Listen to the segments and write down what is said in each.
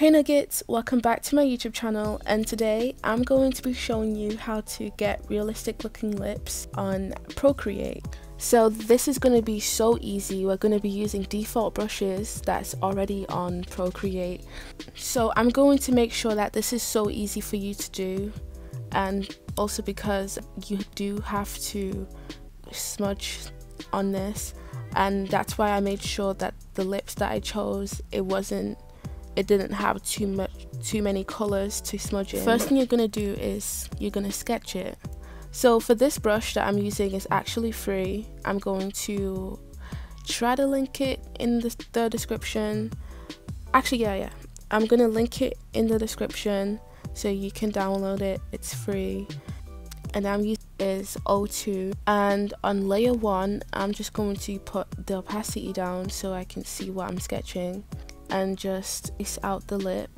Hey Nuggets, welcome back to my YouTube channel and today I'm going to be showing you how to get realistic looking lips on Procreate. So this is going to be so easy, we're going to be using default brushes that's already on Procreate. So I'm going to make sure that this is so easy for you to do and also because you do have to smudge on this and that's why I made sure that the lips that I chose it wasn't it didn't have too much too many colors to smudge in. First thing you're gonna do is you're gonna sketch it. So for this brush that I'm using is actually free. I'm going to try to link it in the, the description. Actually, yeah, yeah. I'm gonna link it in the description so you can download it. It's free. And I'm using is O2 and on layer 1 I'm just going to put the opacity down so I can see what I'm sketching and just space out the lip.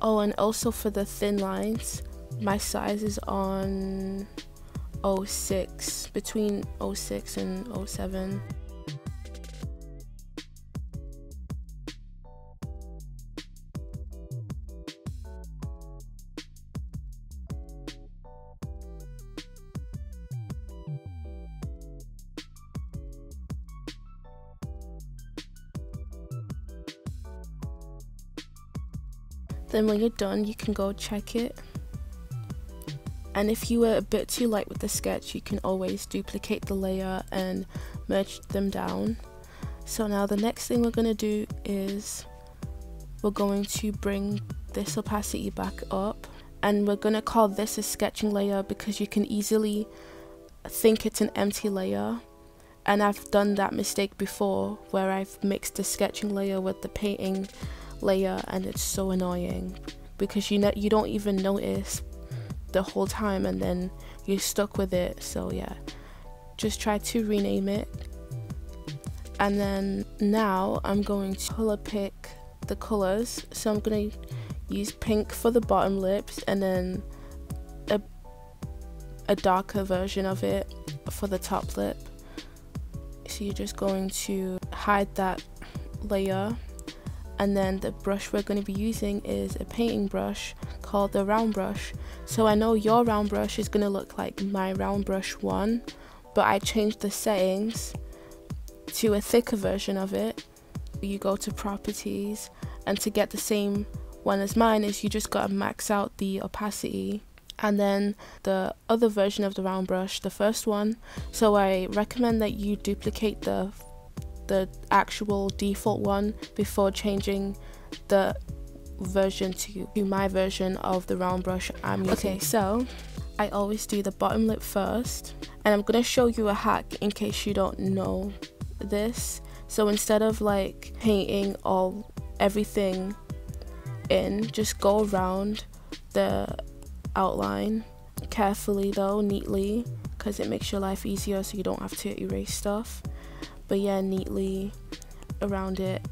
Oh, and also for the thin lines, my size is on 06, between 06 and 07. Then when you're done you can go check it. And if you were a bit too light with the sketch you can always duplicate the layer and merge them down. So now the next thing we're going to do is we're going to bring this opacity back up. And we're going to call this a sketching layer because you can easily think it's an empty layer and I've done that mistake before where I've mixed the sketching layer with the painting layer and it's so annoying because you know you don't even notice the whole time and then you're stuck with it. So yeah just try to rename it. And then now I'm going to color pick the colors. So I'm to use pink for the bottom lips and then a, a darker version of it for the top lip. So you're just going to hide that layer and then the brush we're going to be using is a painting brush called the round brush. So I know your round brush is going to look like my round brush one but I changed the settings to a thicker version of it. You go to properties and to get the same one as mine is you just gotta max out the opacity. And then the other version of the round brush the first one. So I recommend that you duplicate the the actual default one before changing the version to, to my version of the round brush I'm using. Okay, so I always do the bottom lip first and I'm gonna show you a hack in case you don't know this. So instead of like painting all everything in, just go around the outline carefully though, neatly, because it makes your life easier so you don't have to erase stuff but yeah neatly around it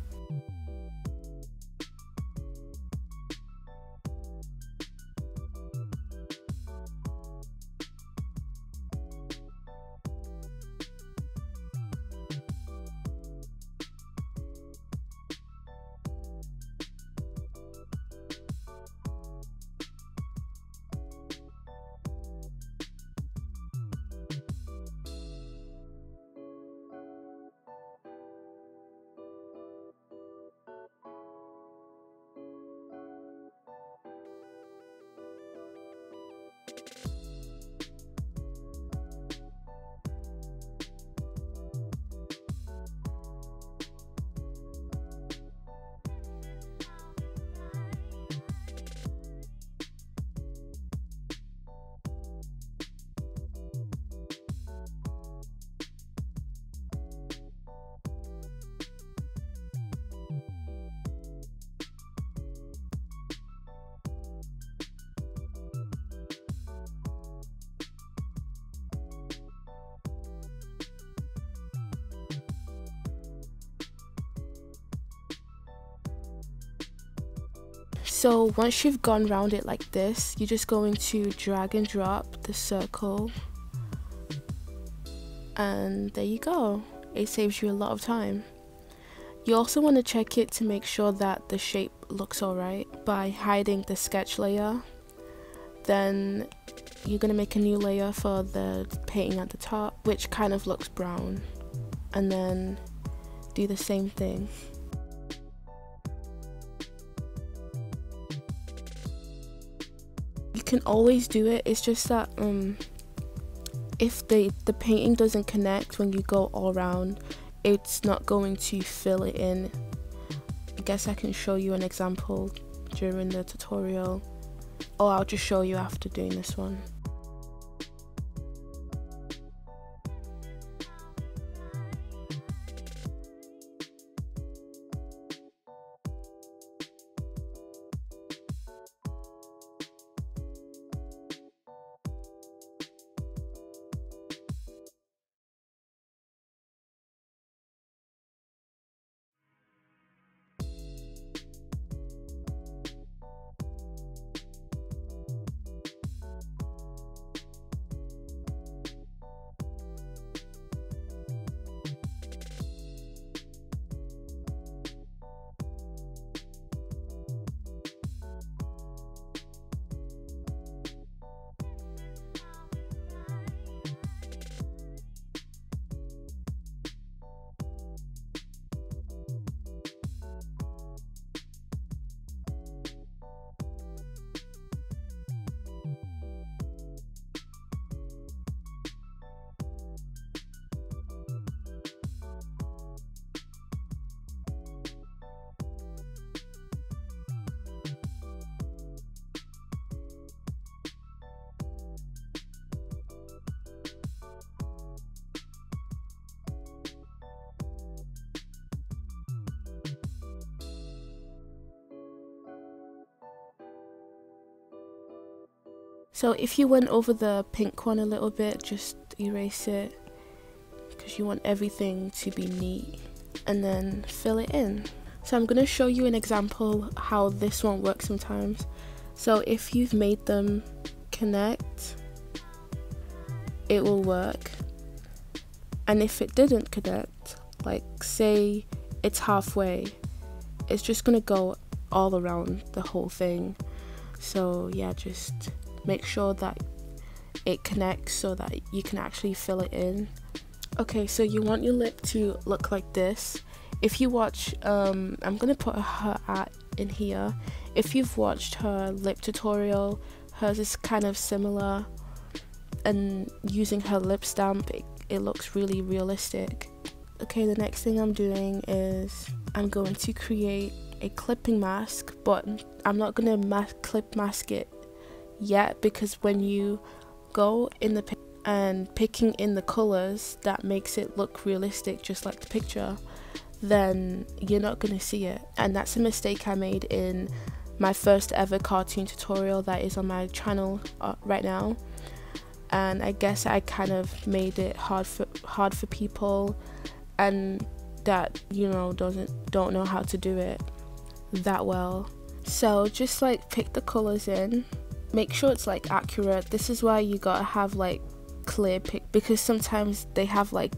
So once you've gone around it like this, you're just going to drag and drop the circle. And there you go. It saves you a lot of time. You also want to check it to make sure that the shape looks alright by hiding the sketch layer. Then you're going to make a new layer for the painting at the top, which kind of looks brown. And then do the same thing. Can always do it, it's just that um, if the, the painting doesn't connect when you go all around, it's not going to fill it in. I guess I can show you an example during the tutorial or I'll just show you after doing this one. So if you went over the pink one a little bit, just erase it because you want everything to be neat and then fill it in. So I'm going to show you an example how this one works sometimes. So if you've made them connect, it will work. And if it didn't connect, like say it's halfway, it's just going to go all around the whole thing. So yeah, just make sure that it connects so that you can actually fill it in. Okay so you want your lip to look like this. If you watch um, i'm gonna put her at in here. If you've watched her lip tutorial hers is kind of similar. And using her lip stamp it, it looks really realistic. Okay the next thing i'm doing is i'm going to create a clipping mask but i'm not gonna ma clip mask it yet because when you go in the and picking in the colors that makes it look realistic just like the picture then you're not going to see it. And that's a mistake I made in my first ever cartoon tutorial that is on my channel uh, right now. And I guess I kind of made it hard for hard for people and that you know doesn't don't know how to do it that well. So just like pick the colors in make sure it's like accurate. This is why you gotta have like clear pic because sometimes they have like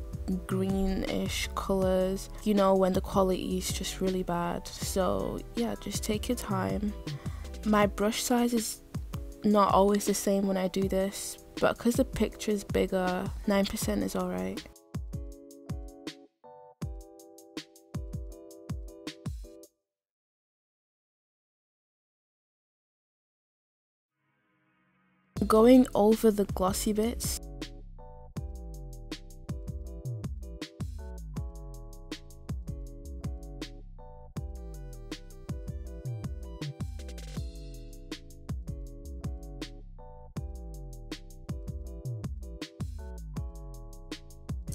greenish colors you know when the quality is just really bad. So yeah just take your time. My brush size is not always the same when I do this but because the picture is bigger 9% is alright going over the glossy bits.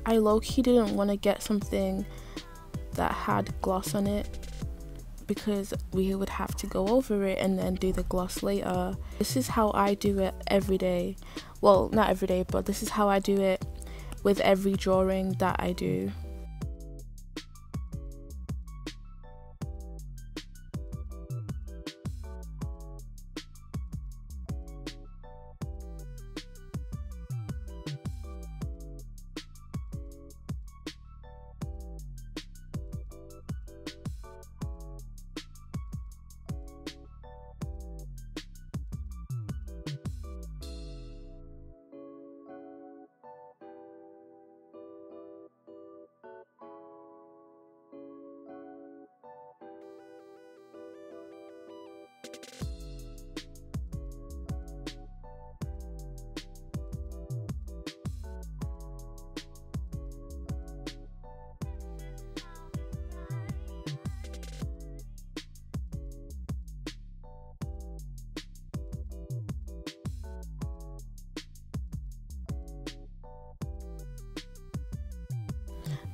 I low-key didn't want to get something that had gloss on it because we would have to go over it and then do the gloss later. This is how I do it every day. Well, not every day, but this is how I do it with every drawing that I do.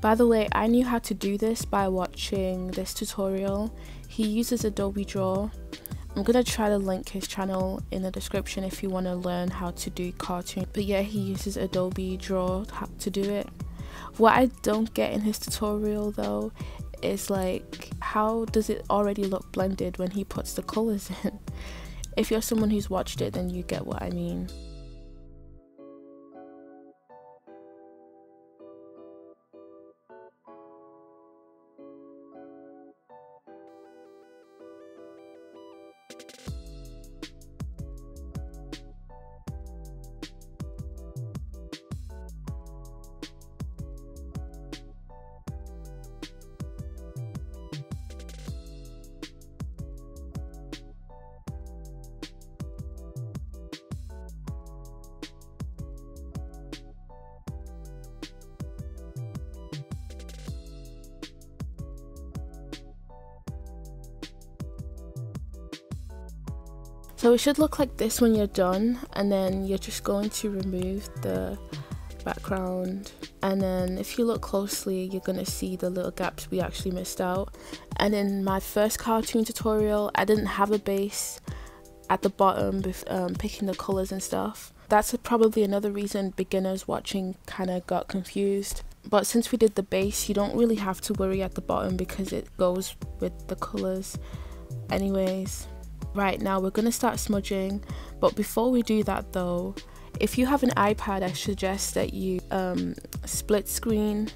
By the way, I knew how to do this by watching this tutorial. He uses Adobe Draw. I'm gonna try to link his channel in the description if you want to learn how to do cartoon. But yeah, he uses Adobe Draw to do it. What I don't get in his tutorial though is like how does it already look blended when he puts the colors in? If you're someone who's watched it then you get what I mean. So it should look like this when you're done and then you're just going to remove the background. And then if you look closely you're going to see the little gaps we actually missed out. And in my first cartoon tutorial I didn't have a base at the bottom with um, picking the colors and stuff. That's probably another reason beginners watching kind of got confused. But since we did the base you don't really have to worry at the bottom because it goes with the colors anyways Right now we're going to start smudging. But before we do that though if you have an iPad I suggest that you um, split screen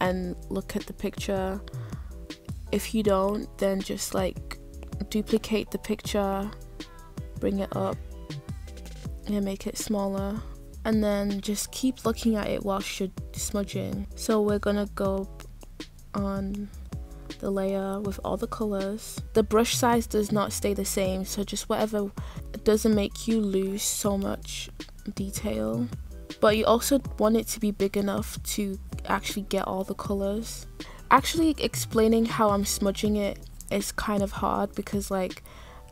and look at the picture. If you don't then just like duplicate the picture bring it up and make it smaller. And then just keep looking at it whilst you're smudging. So we're gonna go on the layer with all the colors. The brush size does not stay the same, so just whatever doesn't make you lose so much detail. But you also want it to be big enough to actually get all the colors. Actually explaining how I'm smudging it is kind of hard because like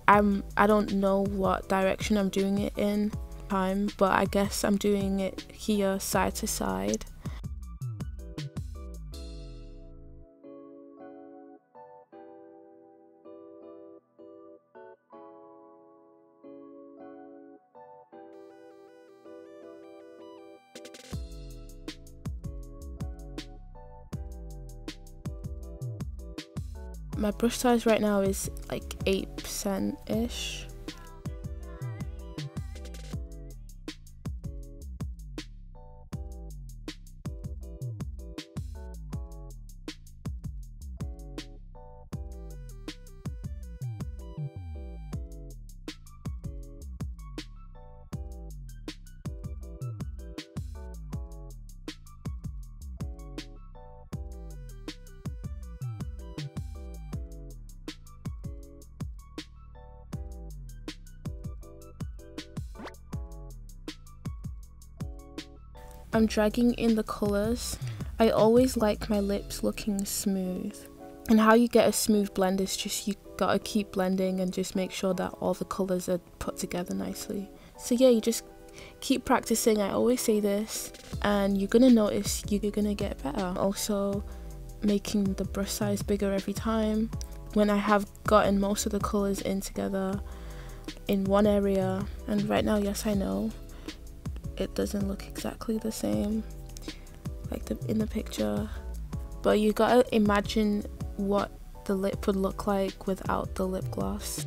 I'm I don't know what direction I'm doing it in time, but I guess I'm doing it here side to side. Brush size right now is like 8% ish I'm dragging in the colors. I always like my lips looking smooth. And how you get a smooth blend is just you gotta keep blending and just make sure that all the colors are put together nicely. So yeah, you just keep practicing. I always say this and you're gonna notice you're gonna get better. Also making the brush size bigger every time. When I have gotten most of the colors in together in one area and right now yes I know it doesn't look exactly the same like the in the picture. But you gotta imagine what the lip would look like without the lip gloss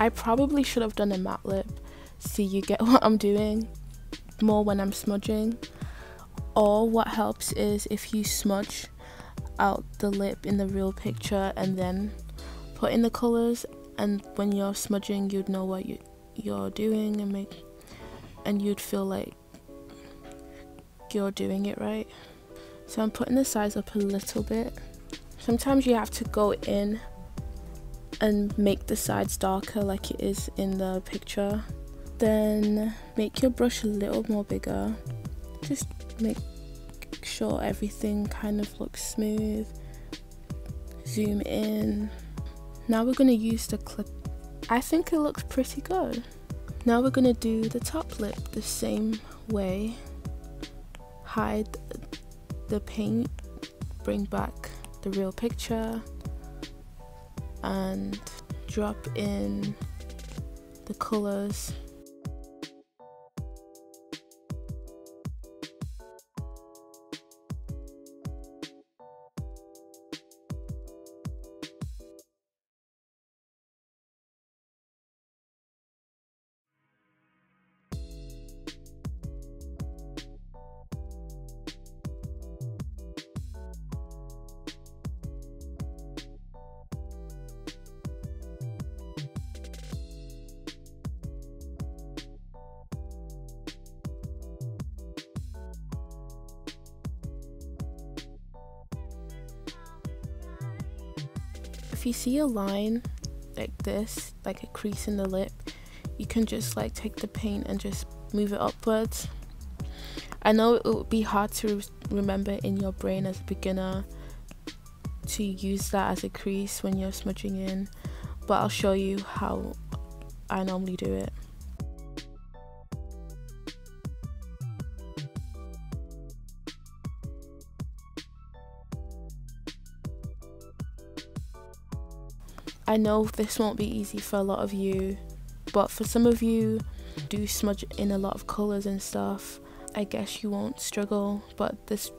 I probably should have done a matte lip. So you get what I'm doing. More when I'm smudging. Or what helps is if you smudge out the lip in the real picture and then put in the colors and when you're smudging you'd know what you, you're doing and make and you'd feel like you're doing it right. So I'm putting the size up a little bit. Sometimes you have to go in and make the sides darker like it is in the picture. Then make your brush a little more bigger. Just make sure everything kind of looks smooth. Zoom in. Now we're going to use the clip. I think it looks pretty good. Now we're going to do the top lip the same way. Hide the paint. Bring back the real picture and drop in the colors if you see a line like this, like a crease in the lip, you can just like take the paint and just move it upwards. I know it would be hard to remember in your brain as a beginner to use that as a crease when you're smudging in, but I'll show you how I normally do it. I know this won't be easy for a lot of you, but for some of you do smudge in a lot of colours and stuff, I guess you won't struggle, but this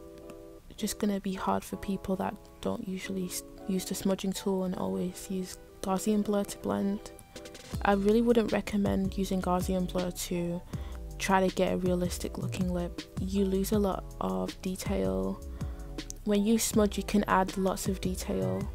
just gonna be hard for people that don't usually use the smudging tool and always use Gaussian blur to blend. I really wouldn't recommend using Gaussian blur to try to get a realistic looking lip. You lose a lot of detail. When you smudge you can add lots of detail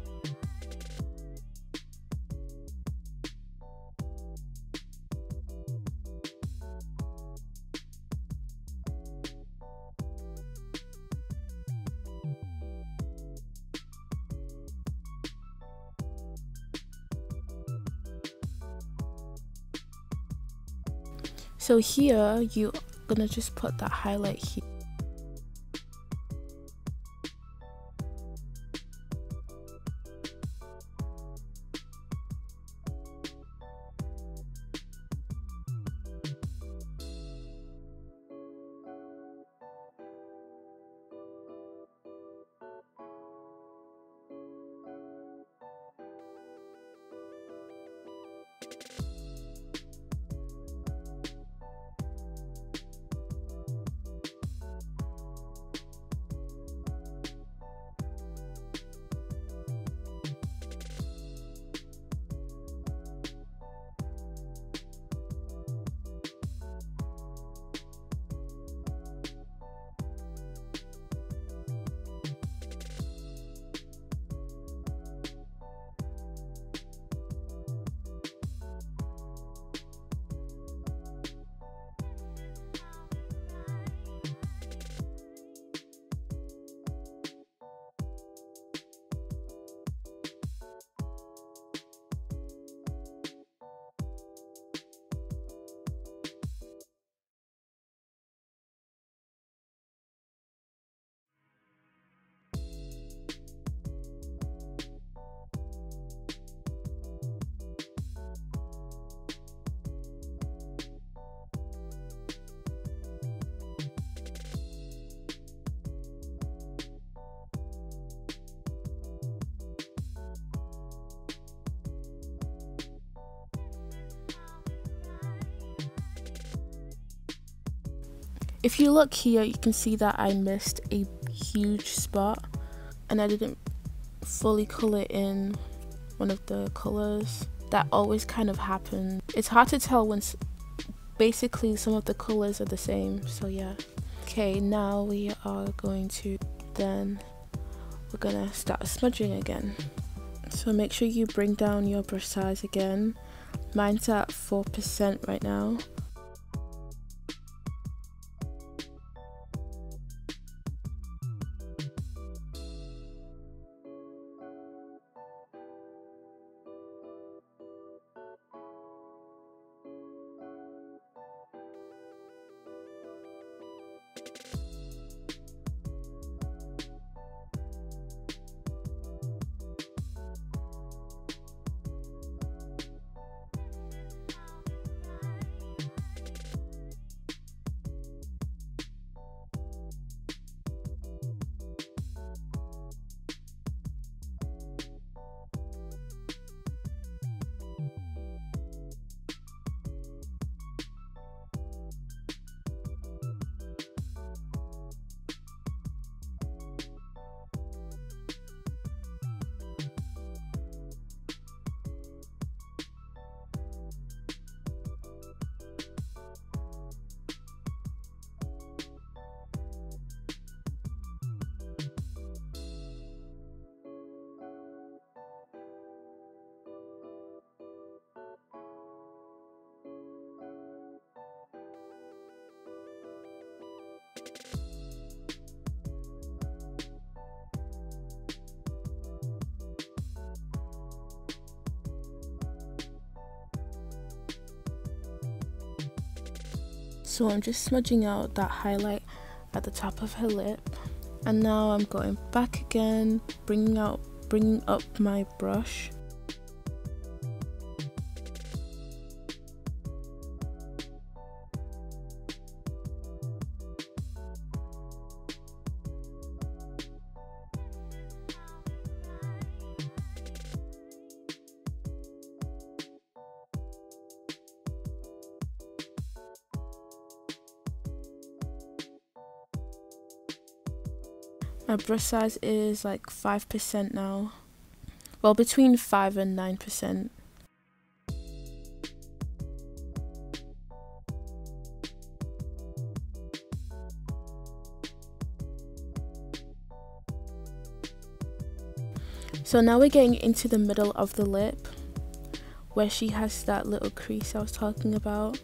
so here you're gonna just put that highlight here If you look here, you can see that I missed a huge spot and I didn't fully color in one of the colors. that always kind of happens. It's hard to tell when basically some of the colors are the same. So yeah. Okay, now we are going to then we're gonna start smudging again. So make sure you bring down your brush size again. Mine's at 4% right now. So I'm just smudging out that highlight at the top of her lip. And now I'm going back again, bringing out, bringing up my brush My brush size is like 5% now. Well, between 5 and 9%. So now we're getting into the middle of the lip where she has that little crease I was talking about.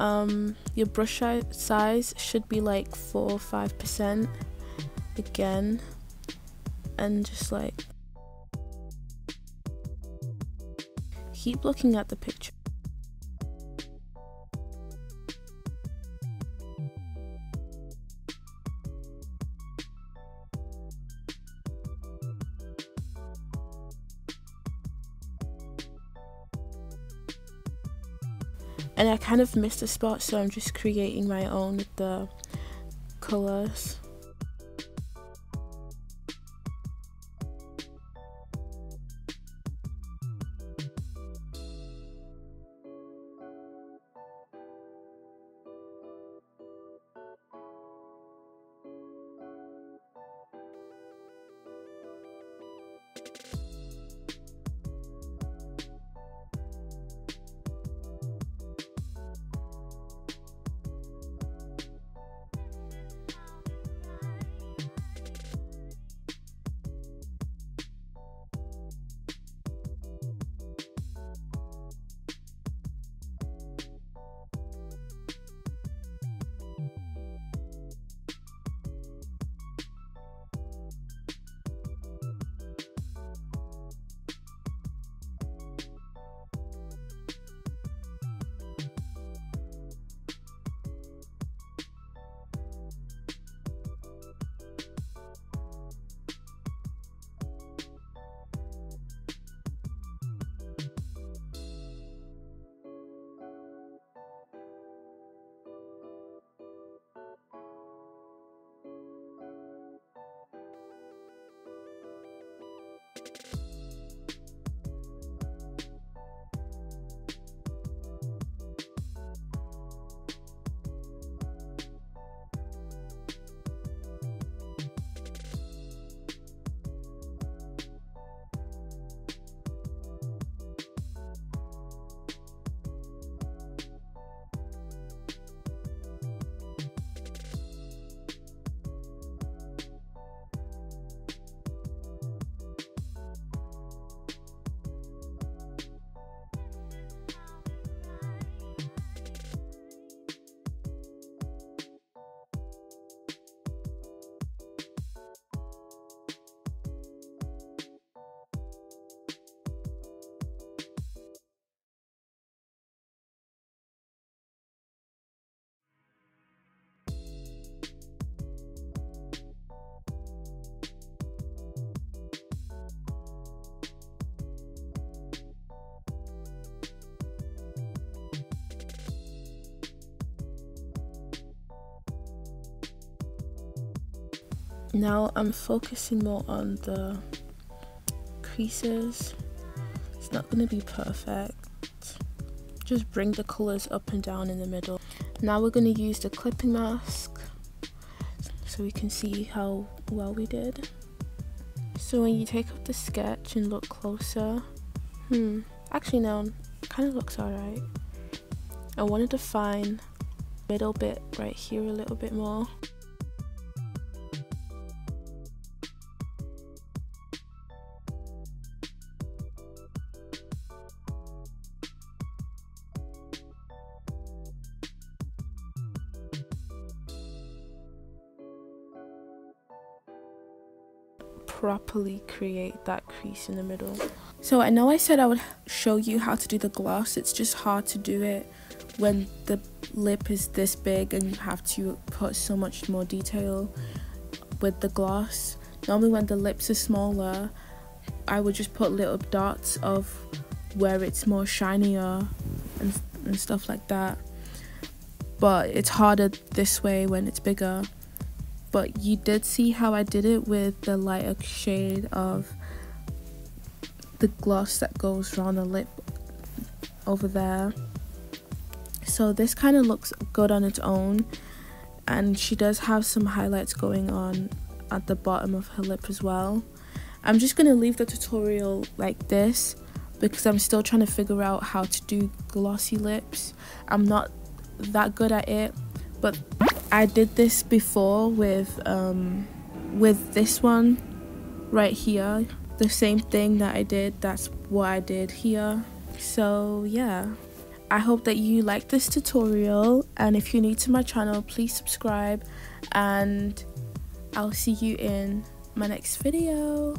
Um, your brush size should be like 4 or 5% again and just like keep looking at the picture. And I kind of missed a spot so I'm just creating my own with the colours. you Now I'm focusing more on the creases. It's not going to be perfect. Just bring the colors up and down in the middle. Now we're going to use the clipping mask so we can see how well we did. So when you take up the sketch and look closer, hmm, actually no, kind of looks alright. I want to define middle bit right here a little bit more. Properly create that crease in the middle. So I know I said I would show you how to do the gloss, it's just hard to do it when the lip is this big and you have to put so much more detail with the gloss. Normally when the lips are smaller, I would just put little dots of where it's more shinier and, and stuff like that. But it's harder this way when it's bigger but you did see how I did it with the lighter shade of the gloss that goes around the lip over there. So this kind of looks good on its own and she does have some highlights going on at the bottom of her lip as well. I'm just going to leave the tutorial like this because I'm still trying to figure out how to do glossy lips. I'm not that good at it but I did this before with um, with this one right here. The same thing that I did that's what I did here. So yeah. I hope that you like this tutorial and if you're new to my channel please subscribe and I'll see you in my next video